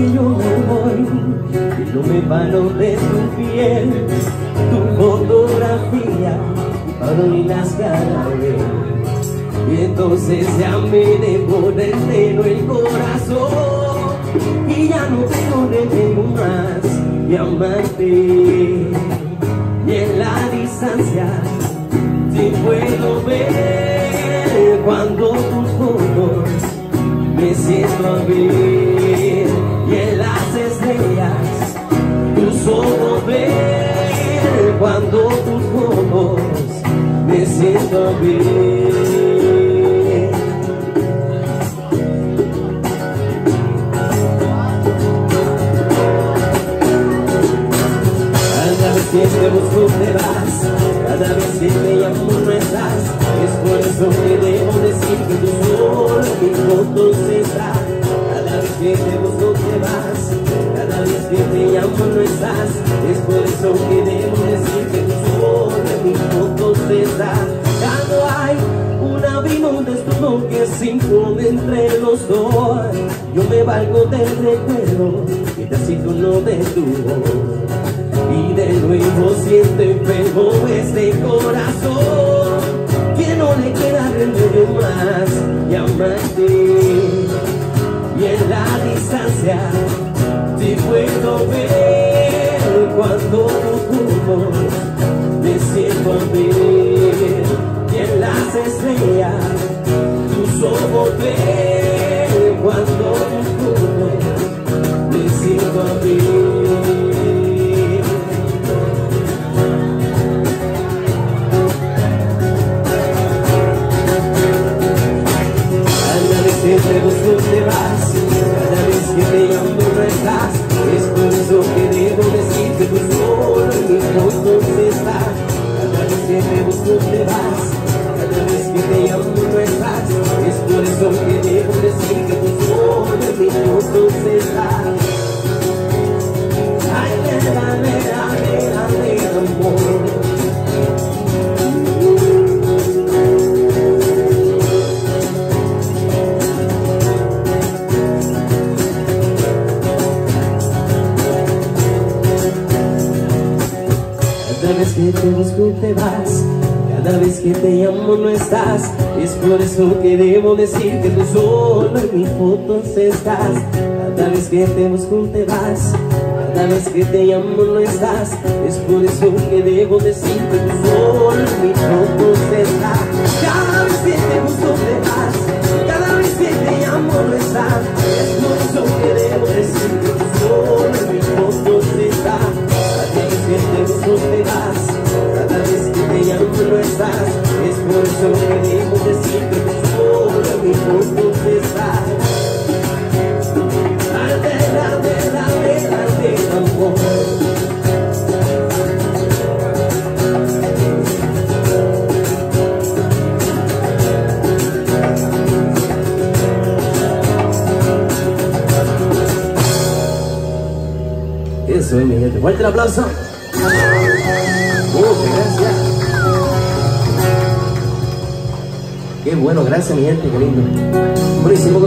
que yo me voy y no me paro de tu piel, tu fotografía y las caras y entonces ya me devora entero el corazón y ya no tengo remedio más que amarte. Y en la distancia te puedo ver cuando tus fotos me siento a ver siento a ver que te busco te vas Cada vez que te llamo no estás. Es por eso que debo decir que tú solo en mis fotos estás Cada vez que te busco te vas Cada vez que te llamo no estás. Es por eso que Yo me valgo del recuerdo que te siento no de tu voz y de nuevo siente enfermo este corazón que no le queda remedio más y amarte. Y en la distancia te puedo ver cuando tu me siento a ver y en las estrellas tus ojos ven te vas Cada vez que te llamo no estás Es por eso que debo decir que tú solo en mis fotos estás Cada vez que te busco te vas Cada vez que te llamo no estás Es Cada vez que te busco te vas. Cada vez que te llamo no estás. Es por eso que debo decir que tú solo en mis fotos estás. Cada vez que te busco te vas. Cada vez que te llamo no estás. Es por eso que debo decir que tú solo en mis fotos Eso es, mi gente. Fuerte el aplauso. Muchas gracias. Qué bueno, gracias, mi gente, qué lindo. Buenísimo.